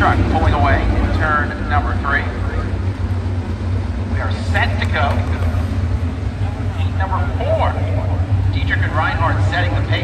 truck pulling away in turn number three. We are set to go. Heat number four. Dietrich and Reinhardt setting the pace.